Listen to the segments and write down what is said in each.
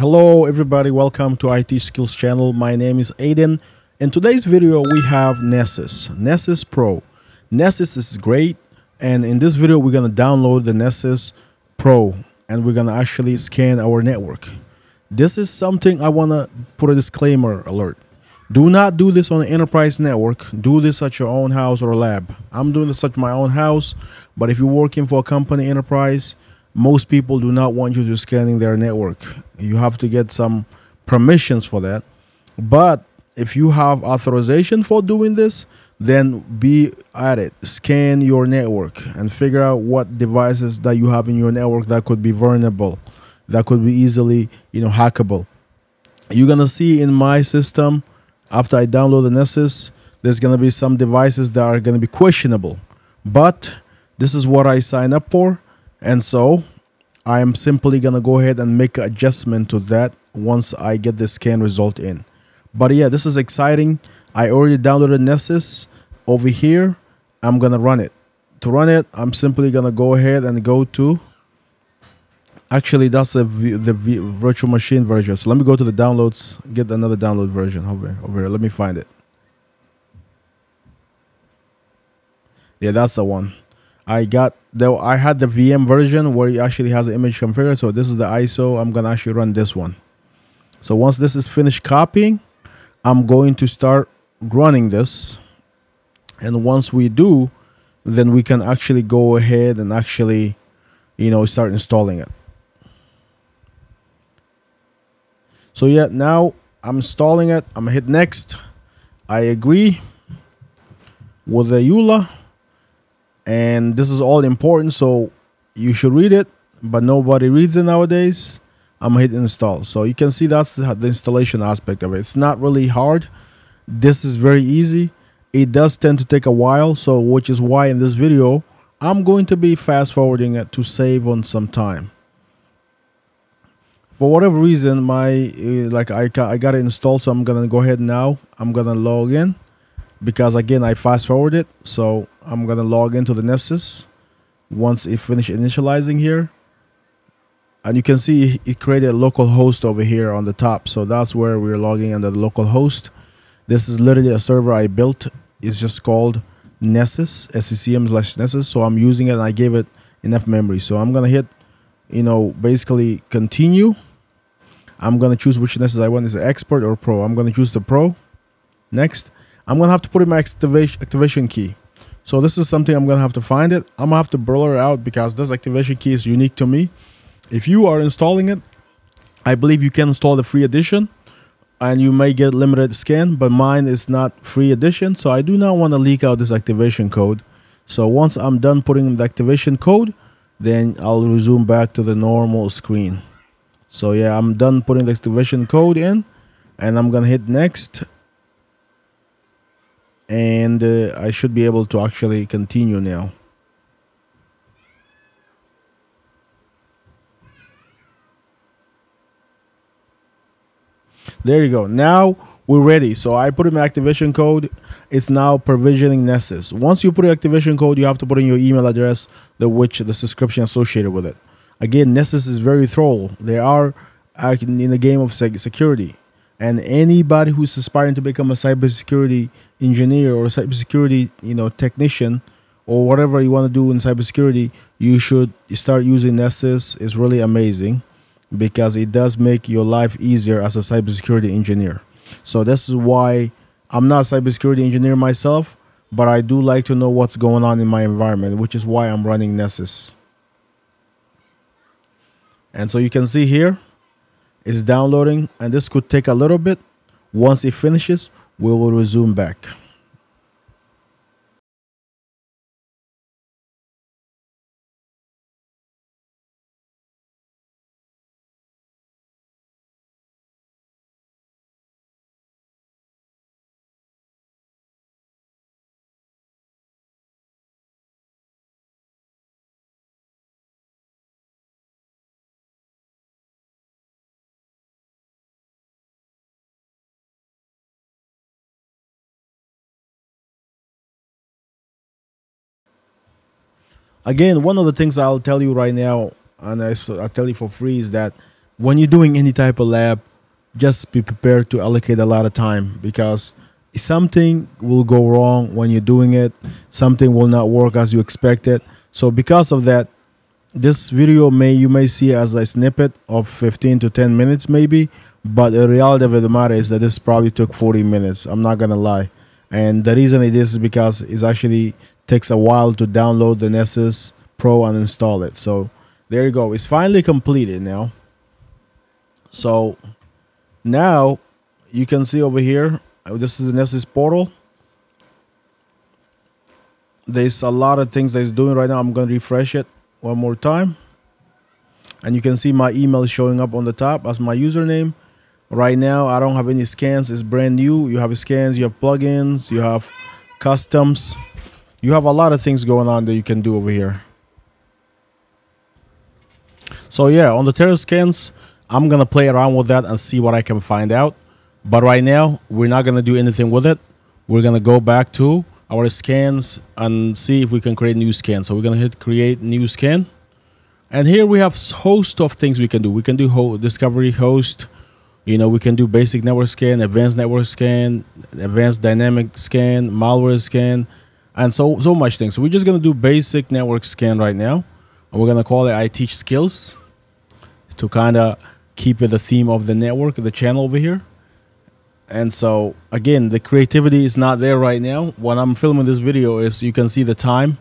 Hello everybody, welcome to IT Skills channel. My name is Aiden. In today's video we have Nessus, Nessus Pro. Nessus is great and in this video we're to download the Nessus Pro and we're to actually scan our network. This is something I want to put a disclaimer alert. Do not do this on the enterprise network. Do this at your own house or lab. I'm doing this at my own house, but if you're working for a company enterprise, most people do not want you to scanning their network. You have to get some permissions for that. But if you have authorization for doing this, then be at it. Scan your network and figure out what devices that you have in your network that could be vulnerable, that could be easily, you know, hackable. You're gonna see in my system after I download the Nessus, there's gonna be some devices that are gonna be questionable. But this is what I sign up for and so I am simply going to go ahead and make an adjustment to that once I get the scan result in. But yeah, this is exciting. I already downloaded Nessus over here. I'm going to run it. To run it, I'm simply going to go ahead and go to Actually, that's the the virtual machine version. So let me go to the downloads, get another download version over, over here. Let me find it. Yeah, that's the one. I got though I had the VM version where it actually has the image configured. So this is the ISO. I'm gonna actually run this one. So once this is finished copying, I'm going to start running this. And once we do, then we can actually go ahead and actually, you know, start installing it. So yeah, now I'm installing it. I'm gonna hit next. I agree with the EULA and this is all important so you should read it but nobody reads it nowadays. I'm gonna hit install. So you can see that's the, installation aspect of it. It's not really hard. This is very easy. It does tend to take a while so which is why in this video i'm going to be fast forwarding it to save on some time. For whatever reason my uh, like I, I got it installed so i'm gonna go ahead now. I'm gonna log in because again I fast forward it. So I'm gonna log into the Nessus once it finished initializing here. And you can see it created a local host over here on the top. So that's where we're logging under the local host. This is literally a server I built. It's just called Nessus SCCM slash Nessus so I'm using it and I gave it enough memory. So I'm gonna hit you know basically continue. I'm gonna choose which Nessus I want. Is it expert or pro? I'm gonna choose the pro. Next I'm gonna have to put in my activation key. So this is something I'm gonna have to find it. I'm gonna have to blur out because this activation key is unique to me. If you are installing it, I believe you can install the free edition and you may get limited scan, but mine is not free edition. So I do not want to leak out this activation code. So once I'm done putting in the activation code, then I'll resume back to the normal screen. So yeah, I'm done putting the activation code in and I'm gonna hit next and uh, I should be able to actually continue now. There you go. Now we're ready. So I put in my activation code. It's now provisioning Nessus. Once you put your activation code, you have to put in your email address, the which the subscription associated with it. Again, Nessus is very thorough. They are in the game of security and anybody who's aspiring to become a cybersecurity engineer or a cybersecurity you know technician or whatever you want to do in cybersecurity you should start using nessus. It's really amazing because it does make your life easier as a cybersecurity engineer. So this is why i'm not a cybersecurity engineer myself but i do like to know what's going on in my environment which is why i'm running nessus. And so you can see here is downloading and this could take a little bit. Once it finishes, we will resume back. Again, one of the things I'll tell you right now, and I, will tell you for free, is that when you're doing any type of lab, just be prepared to allocate a lot of time because something will go wrong when you're doing it. Something will not work as you expected. So because of that, this video may you may see as a snippet of 15 to 10 minutes maybe, but the reality of the matter is that this probably took 40 minutes. I'm not gonna lie. And the reason it is is because it actually takes a while to download the Nessus Pro and install it. So there you go. It's finally completed now. So now you can see over here, uh, this is the Nessus portal. There's a lot of things that it's doing right now. I'm going to refresh it one more time. And you can see my email showing up on the top as my username. Right now, I don't have any scans. It's brand new. You have scans, you have plugins, you have customs. You have a lot of things going on that you can do over here. So yeah, on the Terrascans, I'm gonna play around with that and see what I can find out. But right now, we're not gonna do anything with it. We're gonna go back to our scans and see if we can create new scan. So we're gonna hit create new scan. And here we have host of things we can do. We can do ho discovery host. You know, we can do basic network scan, advanced network scan, advanced dynamic scan, malware scan, and so so much things. So we're just gonna do basic network scan right now. And we're gonna call it I teach skills to kind of keep it the theme of the network, the channel over here. And so again, the creativity is not there right now. When I'm filming this video is you can see the time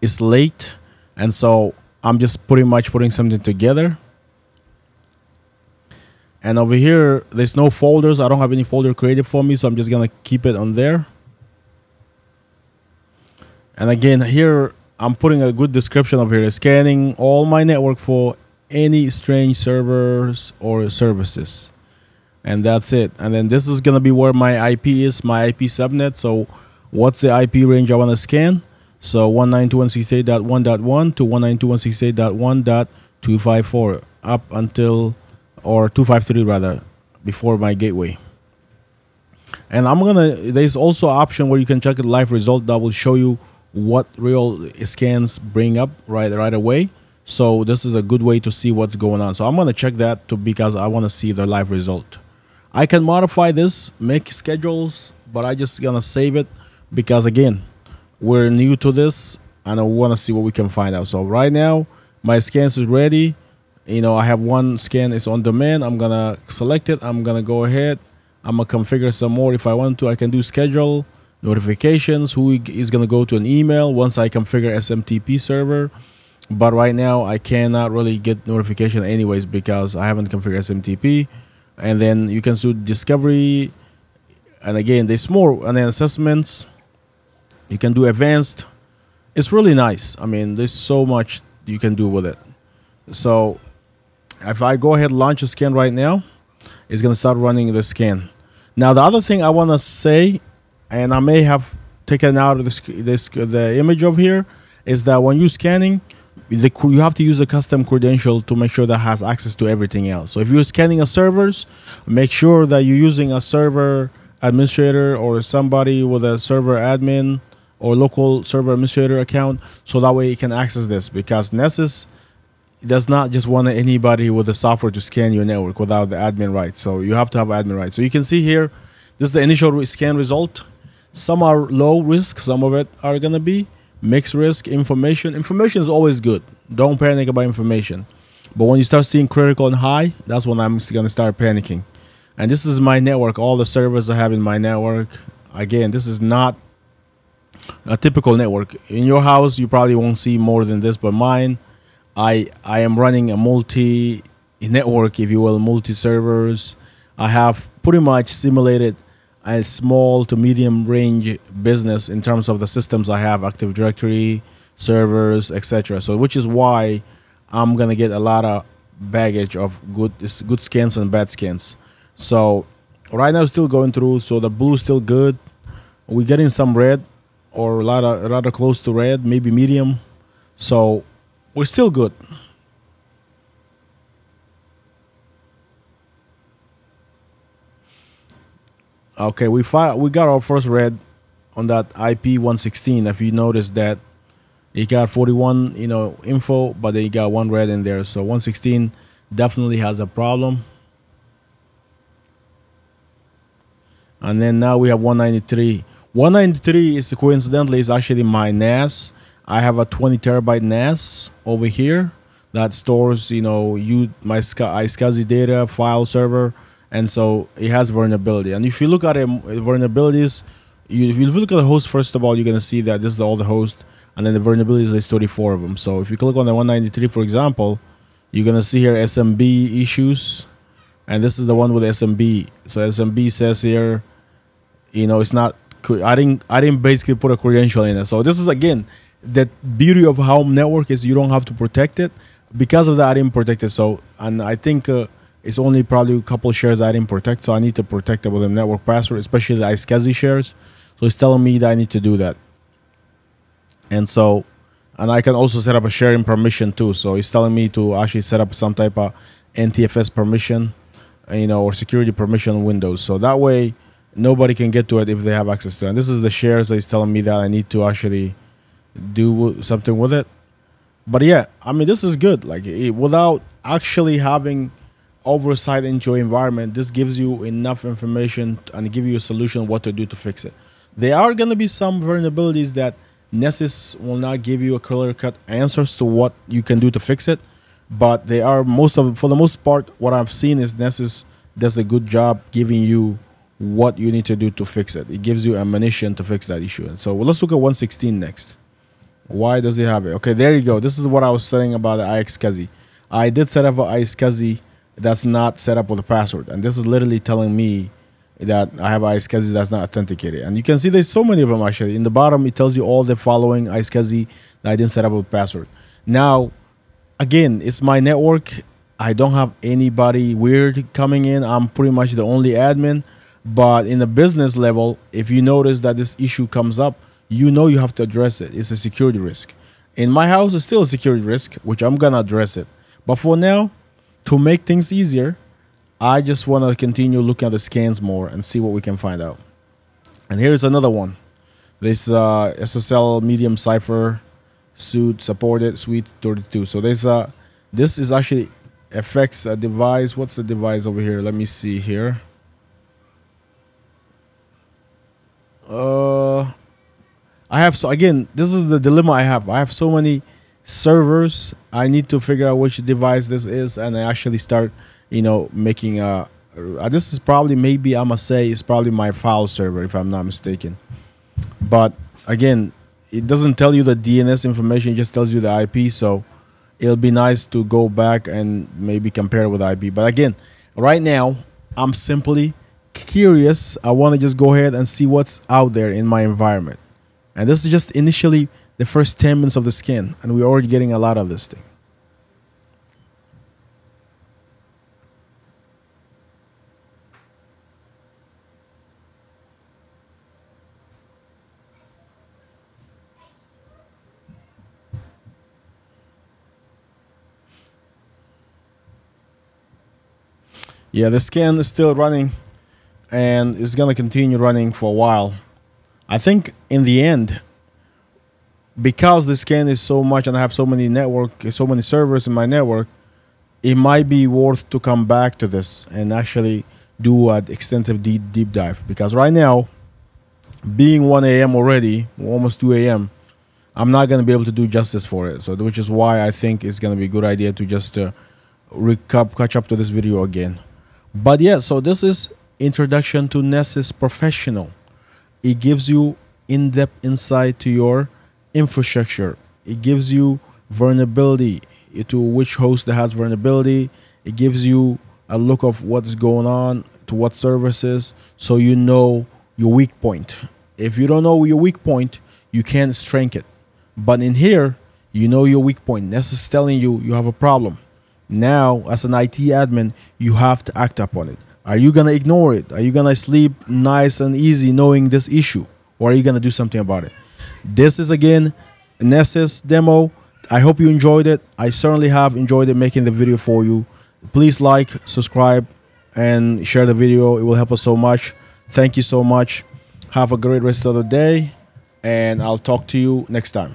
is late. And so I'm just pretty much putting something together. And over here, there's no folders. I don't have any folder created for me, so I'm just gonna keep it on there. And again, here I'm putting a good description of here, scanning all my network for any strange servers or services. And that's it. And then this is to be where my ip is my ip subnet. So what's the ip range i want to scan? So 192.168.1.1 to 192.168.1.254 up until or 253 rather before my gateway and i'm gonna there's also option where you can check the live result that will show you what real scans bring up right right away so this is a good way to see what's going on. So I'm to check that to because I want to see the live result. I can modify this, make schedules, but I just to save it because again, we're new to this and I want to see what we can find out. So right now, my scans is ready. You know, I have one scan is on demand. I'm to select it. I'm to go ahead. I'm to configure some more. If I want to, I can do schedule, notifications, who is to go to an email once I configure SMTP server but right now I cannot really get notification anyways because I haven't configured SMTP and then you can do discovery and again there's more and then assessments you can do advanced it's really nice I mean there's so much you can do with it so if I go ahead launch a scan right now it's gonna start running the scan now the other thing I want to say and I may have taken out of this, this the image of here is that when you're scanning the, you have to use a custom credential to make sure that has access to everything else. So if you're scanning a servers, make sure that you're using a server administrator or somebody with a server admin or local server administrator account so that way you can access this because Nessus does not just want anybody with the software to scan your network without the admin rights. So you have to have admin rights. So you can see here, this is the initial scan result. Some are low risk, some of it are to be mixed risk information. Information is always good. Don't panic about information. But when you start seeing critical and high, that's when I'm to start panicking. And this is my network, all the servers I have in my network. Again, this is not a typical network. In your house, you probably won't see more than this, but mine, I I am running a multi network, if you will, multi servers. I have pretty much simulated a small to medium range business in terms of the systems I have, Active Directory, servers, etc. So, which is why I'm gonna get a lot of baggage of good good scans and bad scans. So, right now still going through. So the blue still good. We're getting some red, or a lot of rather close to red, maybe medium. So we're still good. Okay, we fi- we got our first red on that IP 116. If you notice that it got 41, you know, info, but then you got one red in there. So 116 definitely has a problem. And then now we have 193. 193 is coincidentally is actually my NAS. I have a 20 terabyte NAS over here that stores, you know, you my iSCSI data file server, and so it has vulnerability. And if you look at it, vulnerabilities, you, if you look at the host first of all, you're gonna see that this is all the host, and then the vulnerabilities is 34 of them. So if you click on the 193, for example, you're gonna see here SMB issues, and this is the one with SMB. So SMB says here, you know, it's not. I didn't. I didn't basically put a credential in it. So this is again the beauty of how network is. You don't have to protect it because of that. I didn't protect it. So and I think. Uh, it's only probably a couple shares I didn't protect, so I need to protect it with a network password, especially the iSCSI shares. So it's telling me that I need to do that. And so, and I can also set up a sharing permission too. So it's telling me to actually set up some type of NTFS permission, you know, or security permission windows. So that way, nobody can get to it if they have access to it. And this is the shares that is telling me that I need to actually do something with it. But yeah, I mean, this is good. Like it, without actually having oversight into your environment, this gives you enough information and give you a solution what to do to fix it. There are going to be some vulnerabilities that Nessus will not give you a clear cut answers to what you can do to fix it, but they are most of for the most part what I've seen is Nessus does a good job giving you what you need to do to fix it. It gives you ammunition to fix that issue. And so well, let's look at 116 next. Why does it have it? Okay, there you go. This is what I was saying about the iSCSI. I did set up an iSCSI that's not set up with a password. And this is literally telling me that I have iSCSI that's not authenticated. And you can see there's so many of them actually. In the bottom, it tells you all the following iSCSI that I didn't set up with password. Now, again, it's my network. I don't have anybody weird coming in. I'm pretty much the only admin. But in the business level, if you notice that this issue comes up, you know you have to address it. It's a security risk. In my house, it's still a security risk, which I'm gonna address it. But for now, to make things easier, I just want to continue looking at the scans more and see what we can find out. And here's another one. This uh, SSL medium cipher suit supported SWEET32. So there's a this is actually affects a device. What's the device over here? Let me see here. Uh, I have so again. This is the dilemma I have. I have so many servers i need to figure out which device this is and i actually start you know making a uh, this is probably maybe i must say it's probably my file server if i'm not mistaken but again it doesn't tell you the dns information it just tells you the ip so it'll be nice to go back and maybe compare with ip but again right now i'm simply curious i want to just go ahead and see what's out there in my environment and this is just initially the first 10 minutes of the scan, and we're already getting a lot of this thing. Yeah, the scan is still running and it's going to continue running for a while. I think in the end, because the scan is so much and I have so many network, so many servers in my network, it might be worth to come back to this and actually do an extensive deep, deep dive. Because right now, being 1 a.m. already, almost 2 a.m., I'm not going to be able to do justice for it. So, which is why I think it's going to be a good idea to just uh, recap, catch up to this video again. But yeah, so this is introduction to Nessus Professional. It gives you in-depth insight to your infrastructure. It gives you vulnerability to which host that has vulnerability. It gives you a look of what's going on to what services so you know your weak point. If you don't know your weak point, you can't strengthen it. But in here, you know your weak point. This is telling you you have a problem. Now, as an IT admin, you have to act upon it. Are you going to ignore it? Are you going to sleep nice and easy knowing this issue? Or are you going to do something about it? This is again Nessus demo. I hope you enjoyed it. I certainly have enjoyed it making the video for you. Please like, subscribe, and share the video. It will help us so much. Thank you so much. Have a great rest of the day, and I'll talk to you next time.